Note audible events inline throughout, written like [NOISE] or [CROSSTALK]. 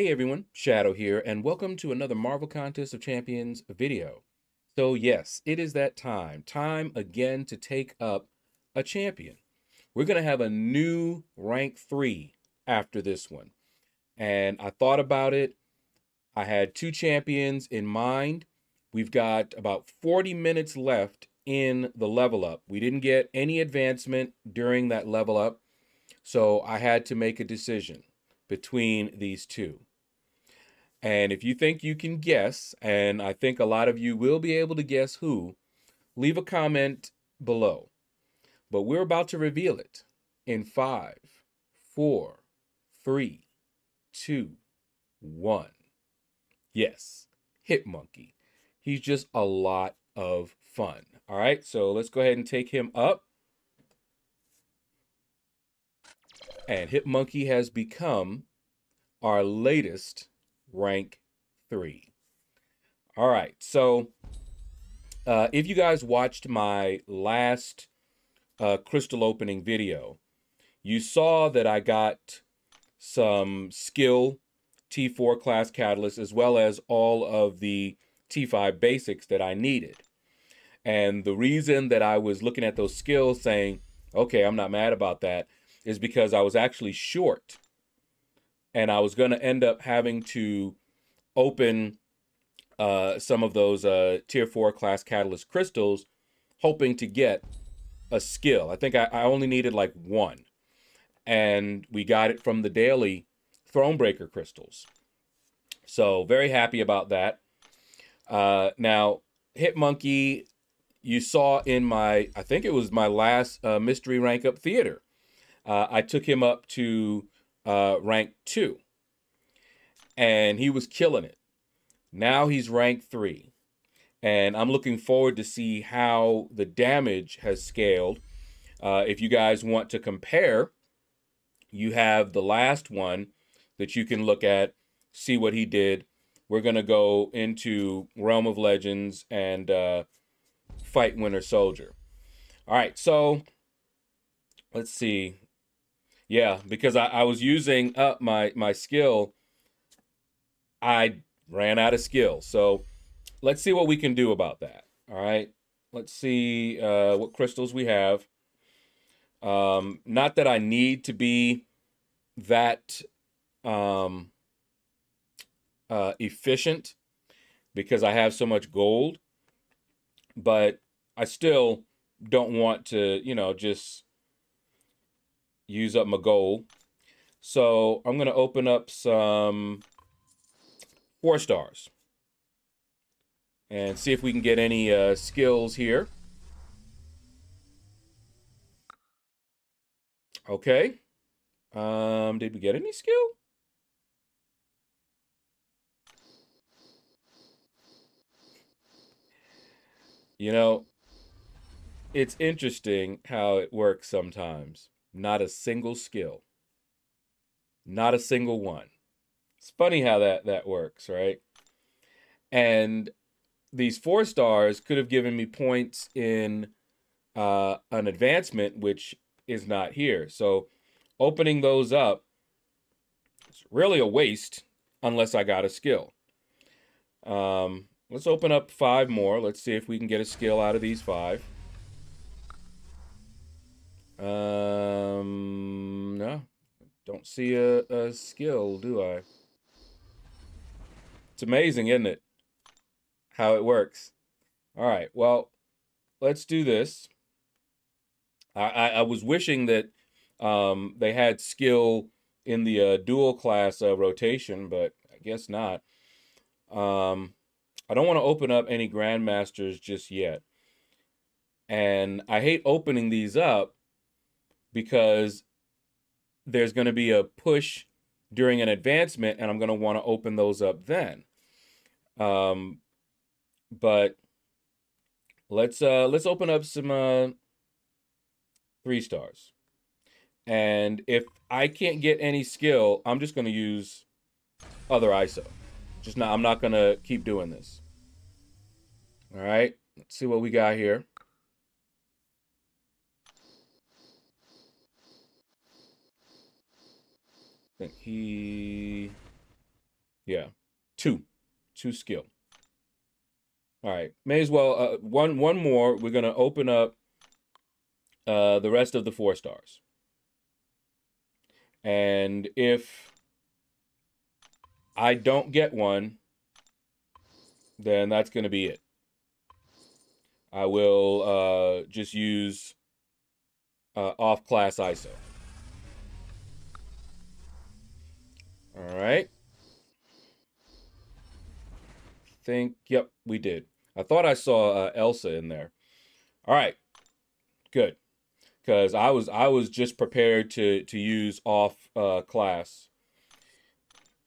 Hey everyone, Shaedow here, and welcome to another Marvel Contest of Champions video. So yes, it is that time. Time again to take up a champion. We're going to have a new rank 3 after this one. And I thought about it. I had two champions in mind. We've got about 40 minutes left in the level up. We didn't get any advancement during that level up, so I had to make a decision between these two. And if you think you can guess, and I think a lot of you will be able to guess who, leave a comment below. But we're about to reveal it in five, four, three, two, one. Yes, Hit Monkey. He's just a lot of fun. All right, so let's go ahead and take him up. And Hit Monkey has become our latest rank three. All right, so uh, if you guys watched my last uh, crystal opening video, you saw that I got some skill T4 class catalyst as well as all of the T5 basics that I needed. And the reason that I was looking at those skills saying, okay, I'm not mad about that, is because I was actually short and I was going to end up having to open uh, some of those uh, tier four class catalyst crystals, hoping to get a skill. I think I, I only needed like one, and we got it from the daily Thronebreaker crystals. So very happy about that. Uh, now, Hitmonkey, you saw in my, I think it was my last uh, mystery rank up theater. Uh, I took him up to uh, rank two, and he was killing it. Now he's ranked three, and I'm looking forward to see how the damage has scaled. Uh, if you guys want to compare, you have the last one that you can look at, see what he did. We're gonna go into Realm of Legends and uh, fight Winter Soldier. All right, so let's see. Yeah, because I, I was using up my my skill. I ran out of skill. So let's see what we can do about that. All right. Let's see uh, what crystals we have. Um, not that I need to be that um, uh, efficient because I have so much gold, but I still don't want to, you know, just use up my gold. So I'm going to open up some four stars and see if we can get any uh, skills here. Okay. Um, did we get any skill? You know, it's interesting how it works sometimes. Not a single skill. Not a single one. It's funny how that that works, right? And these four stars could have given me points in uh, an advancement, which is not here. So opening those up is really a waste unless I got a skill. Um, let's open up five more. Let's see if we can get a skill out of these five. Um, no, don't see a, a skill, do I? It's amazing, isn't it? How it works. All right, well, let's do this. I, I, I was wishing that um, they had skill in the uh, dual class uh, rotation, but I guess not. Um, I don't want to open up any Grandmasters just yet. And I hate opening these up because there's going to be a push during an advancement and I'm going to want to open those up then. Um, but let's uh, let's open up some uh, three stars. And if I can't get any skill, I'm just going to use other ISO. Just not, I'm not going to keep doing this. All right, let's see what we got here. Think he Yeah, two, two skill. All right, may as well uh, one one more. We're gonna open up uh, the rest of the four stars, and if I don't get one, then that's gonna be it. I will uh, just use uh, off class ISO. All right. Think, yep, we did. I thought I saw uh, Elsa in there. All right, good, because I was I was just prepared to to use off uh, class.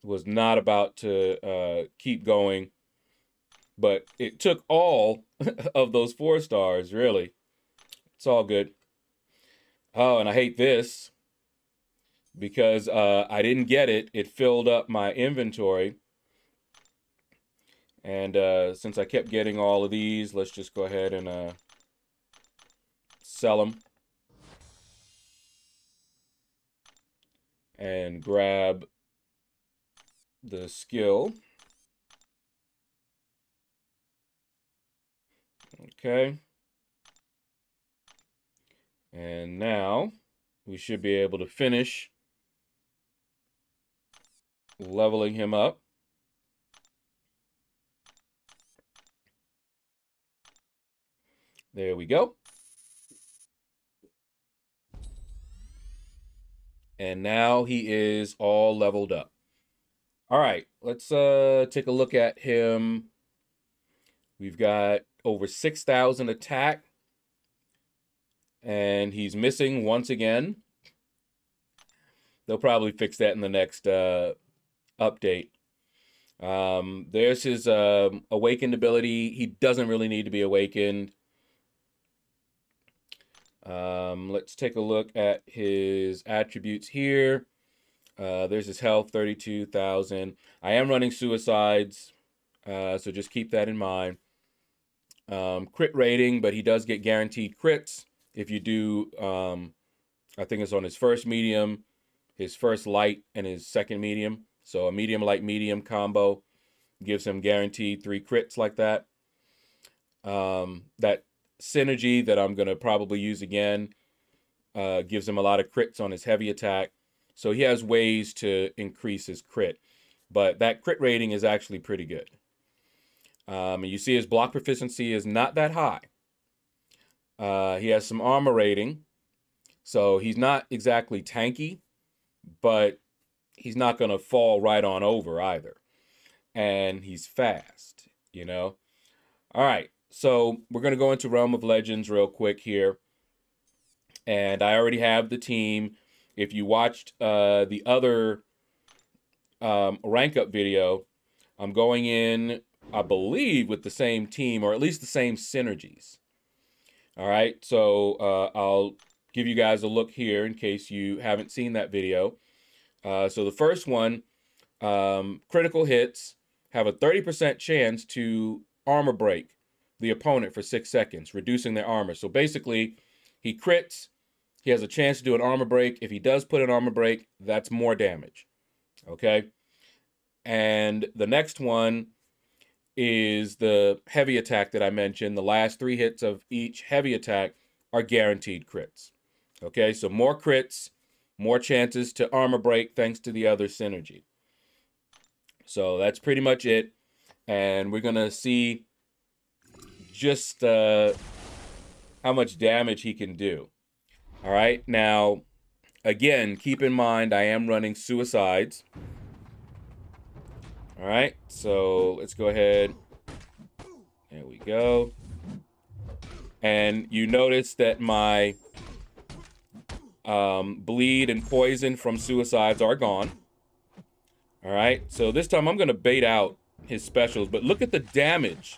Was not about to uh, keep going, but it took all [LAUGHS] of those four stars. Really, it's all good. Oh, and I hate this because uh, I didn't get it. It filled up my inventory. And uh, since I kept getting all of these, let's just go ahead and uh, sell them. And grab the skill. Okay. And now we should be able to finish leveling him up. There we go. And now he is all leveled up. All right, let's uh take a look at him. We've got over 6,000 attack. And he's missing once again. They'll probably fix that in the next uh, update. Um, there's his uh, awakened ability. He doesn't really need to be awakened. Um, let's take a look at his attributes here. Uh, there's his health, 32,000. I am running suicides, uh, so just keep that in mind. Um, crit rating, but he does get guaranteed crits if you do, um, I think it's on his first medium, his first light, and his second medium. So a medium light medium combo gives him guaranteed three crits like that. Um, that synergy that I'm going to probably use again uh, gives him a lot of crits on his heavy attack. So he has ways to increase his crit. But that crit rating is actually pretty good. Um, and you see his block proficiency is not that high. Uh, he has some armor rating. So he's not exactly tanky, but he's not going to fall right on over either. And he's fast, you know? All right. So we're going to go into Realm of Legends real quick here. And I already have the team. If you watched uh, the other um, rank up video, I'm going in, I believe, with the same team or at least the same synergies. All right. So uh, I'll give you guys a look here in case you haven't seen that video. Uh, so the first one, um, critical hits have a 30% chance to armor break the opponent for six seconds, reducing their armor. So basically, he crits, he has a chance to do an armor break. If he does put an armor break, that's more damage. Okay. And the next one is the heavy attack that I mentioned. The last three hits of each heavy attack are guaranteed crits. Okay, so more crits, more chances to armor break thanks to the other synergy. So that's pretty much it. And we're going to see just uh, how much damage he can do. All right. Now, again, keep in mind I am running suicides. All right. So let's go ahead. There we go. And you notice that my um, bleed and poison from suicides are gone. All right. So this time I'm going to bait out his specials, but look at the damage.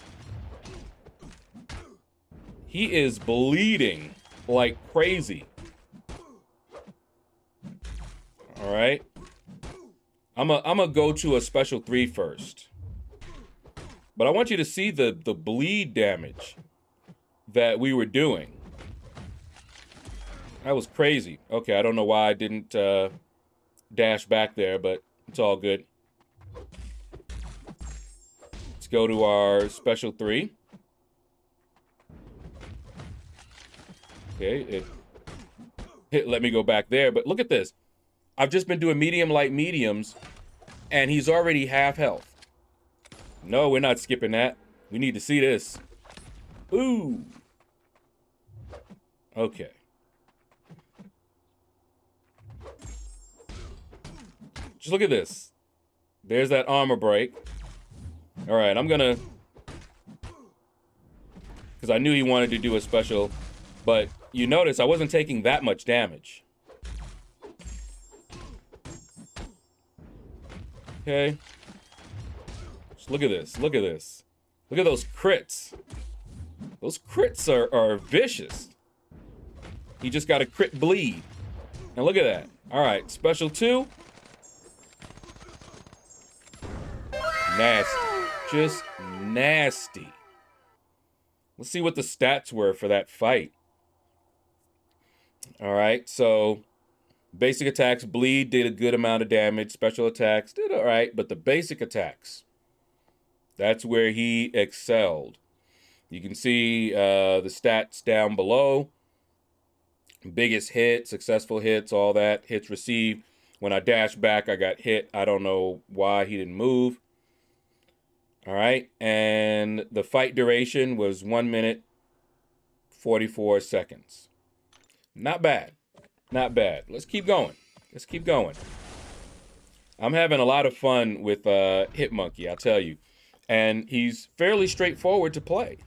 He is bleeding like crazy. All right. I'm a I'm gonna go to a special three first. But I want you to see the the bleed damage that we were doing. That was crazy. Okay, I don't know why I didn't uh, dash back there, but it's all good. Let's go to our special three. Okay, it hit, let me go back there. But look at this. I've just been doing medium, light, mediums, and he's already half health. No, we're not skipping that. We need to see this. Ooh. Okay. Just look at this. There's that armor break. All right, I'm gonna... Because I knew he wanted to do a special, but you notice I wasn't taking that much damage. Okay. Just look at this. Look at this. Look at those crits. Those crits are, are vicious. He just got a crit bleed. Now look at that. All right, special two. Nasty. Just nasty. Let's see what the stats were for that fight. All right, so basic attacks, bleed did a good amount of damage. Special attacks did all right, but the basic attacks, that's where he excelled. You can see uh, the stats down below. Biggest hit, successful hits, all that, hits received. When I dashed back, I got hit. I don't know why he didn't move. All right. And the fight duration was one minute, 44 seconds. Not bad. Not bad. Let's keep going. Let's keep going. I'm having a lot of fun with uh, Hitmonkey, I'll tell you. And he's fairly straightforward to play.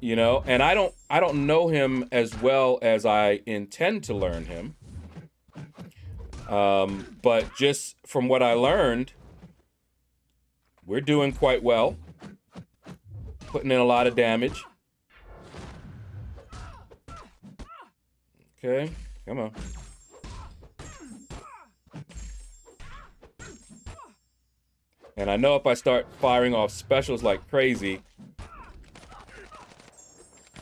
You know, and I don't I don't know him as well as I intend to learn him. Um, but just from what I learned, we're doing quite well. Putting in a lot of damage. Okay, come on. And I know if I start firing off specials like crazy...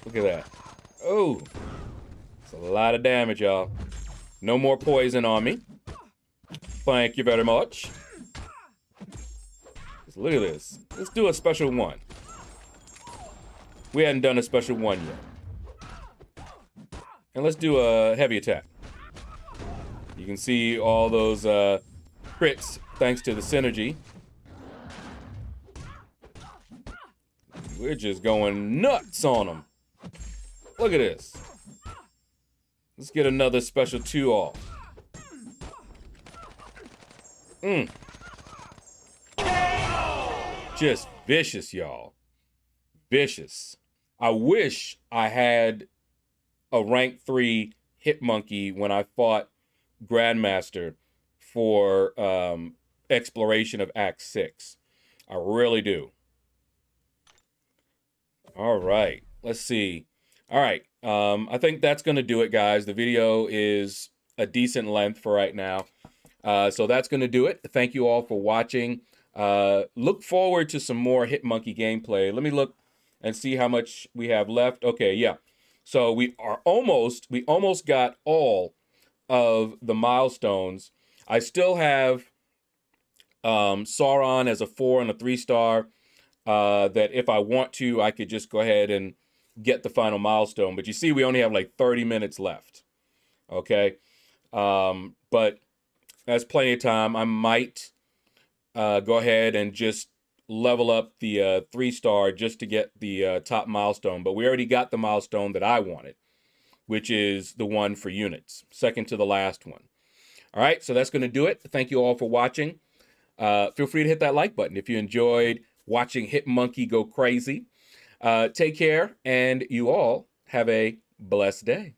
Look at that. Oh! It's a lot of damage, y'all. No more poison on me. Thank you very much. Look at this. Let's do a special one. We hadn't done a special one yet. And let's do a heavy attack. You can see all those uh, crits thanks to the synergy. We're just going nuts on them. Look at this. Let's get another special two off. Mmm. Just vicious, y'all. Vicious. I wish I had a rank three hit monkey when I fought Grandmaster for um, exploration of Act 6. I really do. All right. Let's see. All right. Um, I think that's going to do it, guys. The video is a decent length for right now. Uh, so that's going to do it. Thank you all for watching. Uh, look forward to some more Hitmonkey gameplay. Let me look and see how much we have left. Okay, yeah. So we are almost, we almost got all of the milestones. I still have um, Sauron as a four and a three star. Uh, that if I want to, I could just go ahead and get the final milestone. But you see, we only have like 30 minutes left. Okay. Um, but that's plenty of time. I might uh, go ahead and just level up the uh, three star just to get the uh, top milestone. But we already got the milestone that I wanted, which is the one for units, second to the last one. All right, so that's going to do it. Thank you all for watching. Uh, feel free to hit that like button if you enjoyed watching Hitmonkey go crazy. Uh, take care, and you all have a blessed day.